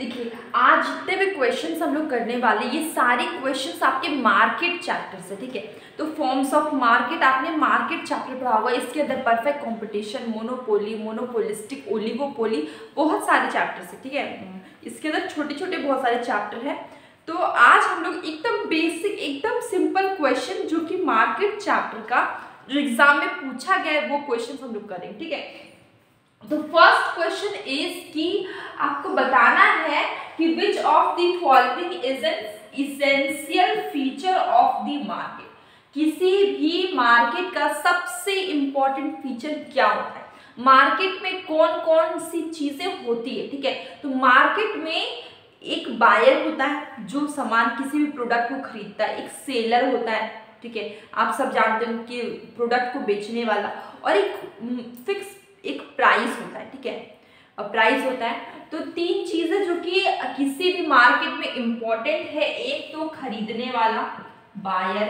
देखिए, आज जितने भी क्वेश्चंस हम लोग करने वाले, ये सारे क्वेश्चंस आपके मार्केट चैप्टर से, ठीक है? तो फॉर्म्स ऑफ़ मार्केट आपने मार्केट चैप्टर पढ़ा होगा, इसके अंदर perfect competition monopoly monopolistic oligopoly बहुत सारे चैप्टर है ठीक है? इसके अंदर छोटे छोटे बहुत सारे चैप्टर हैं। तो आज हम लोग एकदम बेसिक एकदम सिंपल क्वेश्चन जो कि मार्केट चैप्टर का जो एग्ज़ाम में पूछा गया है, वो क्वेश्चन हम लोग करेंगे, ठीक है? तो फ़र्स्ट क्वेश्चन इज़ कि आपको बताना है कि which of the following is an essential feature of the market किसी भी मार्केट का सबसे इंपॉर्टेंट फीचर क्या होता है? मार्केट में कौन कौन सी चीज़ें होती है, ठीक है? तो मार्केट में एक बायर होता है जो सामान किसी भी प्रोडक्ट को खरीदता है, एक सेलर होता है, ठीक है? आप सब जानते हो कि प्रोडक्ट को बेचने वाला और एक फिक्स एक प्राइस होता है ठीक है प्राइस होता है तो तीन चीज़ें जो कि किसी भी मार्केट में इंपॉर्टेंट है, एक तो खरीदने वाला बायर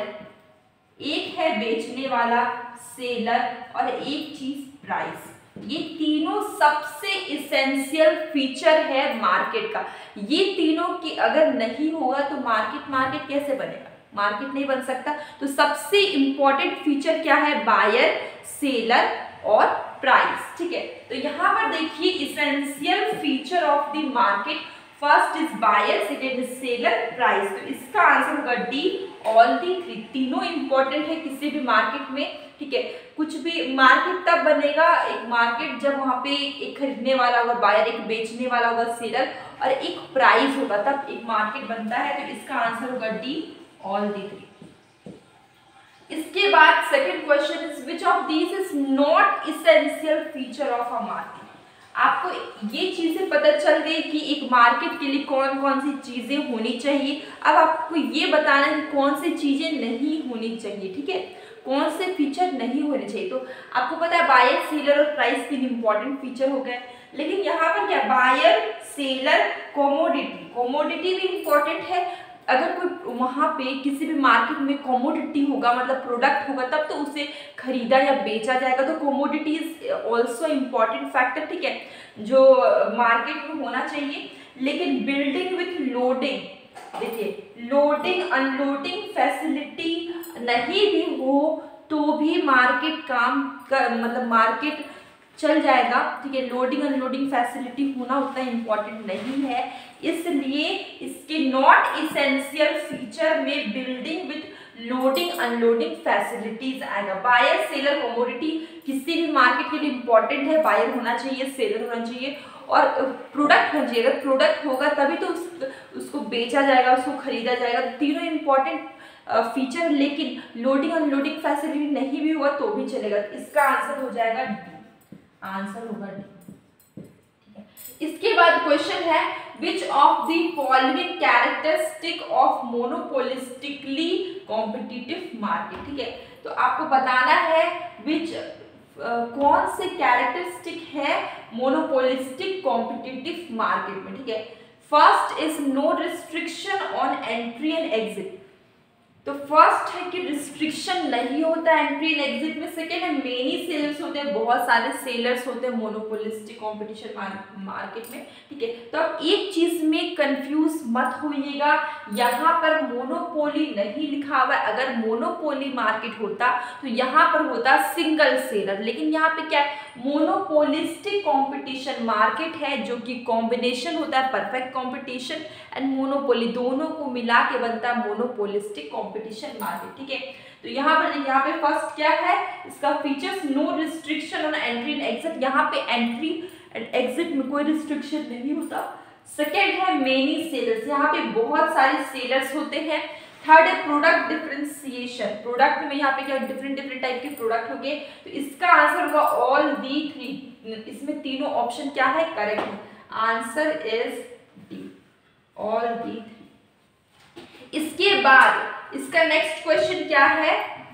एक है बेचने वाला सेलर और एक चीज़ प्राइस ये तीनों सबसे इसेंशियल फीचर है मार्केट का। ये तीनों की अगर नहीं होगा तो मार्केट मार्केट कैसे बनेगा? मार्केट नहीं बन सकता। तो सबसे इंपॉर्टेंट फीचर क्या है? बायर सेलर और प्राइस ठीक है? तो यहाँ पर देखिए essential feature of the market first is buyer second is seller price तो इसका आंसर होगा डी ऑल दी थ्री तीनों इंपॉर्टेंट है किसी भी मार्केट में, ठीक है? कुछ भी मार्केट तब बनेगा, एक मार्केट जब वहाँ पे एक खरीदने वाला होगा बायर एक बेचने वाला होगा सेलर और एक प्राइस होगा, तब एक मार्केट बनता है। तो इसका आंसर होगा डी ऑल दी थ्री इसके बाद second question is which of these is not essential feature of a market आपको ये चीज़ें पता चल गई कि एक मार्केट के लिए कौन कौन सी चीज़ें होनी चाहिए। अब आपको ये बताना है कि कौन सी चीज़ें नहीं होनी चाहिए, ठीक है? कौन से फीचर नहीं होने चाहिए? तो आपको पता है बायर सेलर और प्राइस तीन इंपॉर्टेंट फीचर हो गए। लेकिन यहाँ पर क्या बायर सेलर कॉमोडिटी कॉमोडिटी भी इंपॉर्टेंट है अगर कोई वहाँ पे किसी भी मार्केट में कॉमोडिटी होगा मतलब प्रोडक्ट होगा, तब तो उसे खरीदा या बेचा जाएगा। तो commodity is also important factor ठीक है? जो मार्केट में होना चाहिए। लेकिन बिल्डिंग विथ लोडिंग देखिए लोडिंग अनलोडिंग फैसिलिटी नहीं भी हो तो भी मार्केट काम कर मतलब मार्केट चल जाएगा। ठीक है लोडिंग अनलोडिंग फैसिलिटी होना उतना इम्पोर्टेंट नहीं है। इसलिए इसके नॉट इसेंशियल फीचर में building with loading unloading facilities आएगा। बायर सेलर कमोडिटी किसी भी मार्केट के लिए इंपॉर्टेंट है बायर होना चाहिए सेलर होना चाहिए और प्रोडक्ट होना चाहिए। अगर प्रोडक्ट होगा तभी तो उस, उसको बेचा जाएगा उसको खरीदा जाएगा। तीनों इंपॉर्टेंट फीचर लेकिन लोडिंग अनलोडिंग फैसिलिटी नहीं भी हुआ तो भी चलेगा। इसका आंसर हो जाएगा आंसर होगा डी इसके बाद क्वेश्चन है which of the following characteristic of monopolistically competitive market ठीक है? तो आपको बताना है विच कौन से कैरेक्टरिस्टिक है मोनोपोलिस्टिक कॉम्पिटिटिव मार्केट में? ठीक है? First is no restriction on entry and exit तो फ़र्स्ट है कि रिस्ट्रिक्शन नहीं होता एंट्री एंड एग्जिट में सेकेंड है मेनी सेलर्स होते हैं, बहुत सारे सेलर्स होते हैं मोनोपोलिस्टिक कंपटीशन मार्केट में, ठीक है? तो अब एक चीज़ में कंफ्यूज मत होइएगा, यहाँ पर मोनोपोली नहीं लिखा हुआ है। अगर मोनोपोली मार्केट होता तो यहाँ पर होता सिंगल सेलर लेकिन यहाँ पे क्या है? मोनोपोलिस्टिक कॉम्पिटिशन मार्केट है, जो कि कॉम्बिनेशन होता है परफेक्ट कॉम्पिटिशन एंड मोनोपोली दोनों को मिला के बनता है मोनोपोलिस्टिक कंपटीशन मार्केट ठीक है? तो यहाँ पर यहाँ पे फ़र्स्ट क्या है? इसका features no restriction on entry and exit यहाँ पे एंट्री एंड एग्जिट में कोई रिस्ट्रिक्शन नहीं होता। सेकेंड है मेनी सेलर्स यहाँ पे बहुत सारे सेलर्स होते हैं। थर्ड है प्रोडक्ट डिफ्रेंसिएशन प्रोडक्ट में यहाँ पे क्या डिफरेंट डिफरेंट टाइप के प्रोडक्ट होंगे तो इसका आंसर होगा ऑल दी थ्री इसमें तीनों ऑप्शन क्या है? करेक्ट है। Answer is D all the three इसके बाद इसका नेक्स्ट क्वेश्चन क्या है?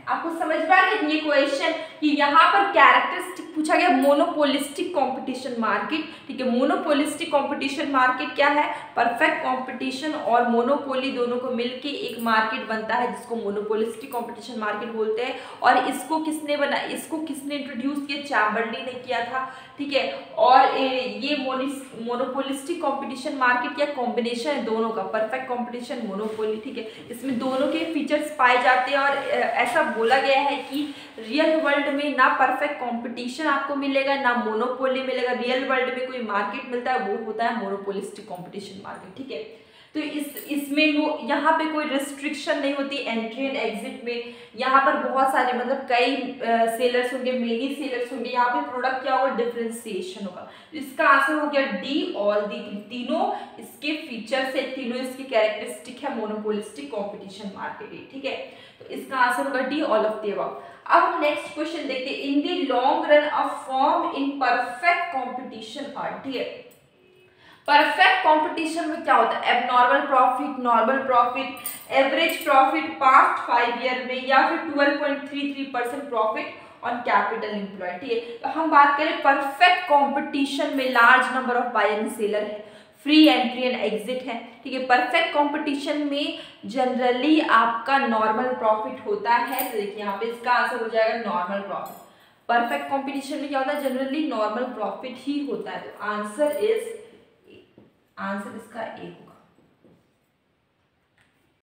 आपको समझ पा रहे ये क्वेश्चन कि यहाँ पर कैरेक्टरिस्टिक पूछा गया मोनोपोलिस्टिक कंपटीशन मार्केट ठीक है? मोनोपोलिस्टिक कंपटीशन मार्केट क्या है? परफेक्ट कंपटीशन और मोनोपोली दोनों को मिलके एक मार्केट बनता है, जिसको मोनोपोलिस्टिक कंपटीशन मार्केट बोलते हैं। और इसको किसने बना, इसको किसने इंट्रोड्यूस किया? चैम्बर्ली ने किया था, ठीक है? और ये मोनोपोलिस्टिक कंपटीशन मार्केट क्या? कॉम्बिनेशन है दोनों का परफेक्ट कॉम्पिटिशन मोनोपोली ठीक है? इसमें दोनों के फीचर्स पाए जाते हैं और ऐसा बोला गया है कि रियल वर्ल्ड में ना परफेक्ट कंपटीशन आपको मिलेगा, ना मोनोपोली मिलेगा। रियल वर्ल्ड में कोई मार्केट मिलता है, वो होता है मोनोपोलिस्टिक कंपटीशन मार्केट ठीक है? तो इस, इसमें वो, यहाँ पे कोई रिस्ट्रिक्शन नहीं होती एंट्री एंड एग्जिट में। यहाँ पर बहुत सारे मतलब कई सेलर्स होंगे मेनी सेलर्स होंगे। यहाँ पे प्रोडक्ट क्या होगा? डिफ्रेंसिएशन होगा। इसका आंसर हो गया डी ऑल दी तीनों। इसके फीचर्स है तीनों। इसकी कैरेक्टरिस्टिक है मोनोपोलिस्टिक कॉम्पिटिशन मार्केट ठीक है? तो इसका आंसर होगा डी ऑल ऑफ़ द अब हम नेक्स्ट क्वेश्चन देखते हैं। In the long run a firm in perfect competition are ठीक है? परफेक्ट कंपटीशन में क्या होता है? Abnormal profit normal profit average profit past five year में या फिर twelve point three three percent profit on capital employ ठीक है? तो हम बात करें परफेक्ट कंपटीशन में large number of buyer and seller है। फ्री एंट्री एंड एग्जिट है। ठीक है? परफेक्ट कंपटीशन में जनरली आपका नॉर्मल प्रॉफिट होता है। तो देखिए यहाँ पे इसका आंसर हो जाएगा नॉर्मल प्रॉफिट परफेक्ट कंपटीशन में क्या होता है? जनरली नॉर्मल प्रॉफिट ही होता है। तो आंसर इज़ आंसर इसका ए